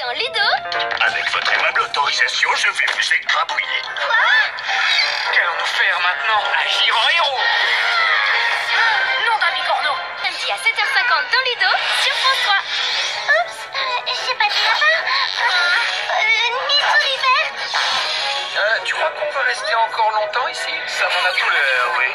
Dans Ludo Avec votre aimable autorisation, je vais vous écrabouiller. Qu'allons-nous faire maintenant Agir en héros euh, Nom d'un bicorno Samedi à 7h50 dans Ludo sur France 3. Oups, euh, j'ai pas dit la fin. Ni verte. Tu crois qu'on va rester encore longtemps ici? Ça m'en a douleur, oui.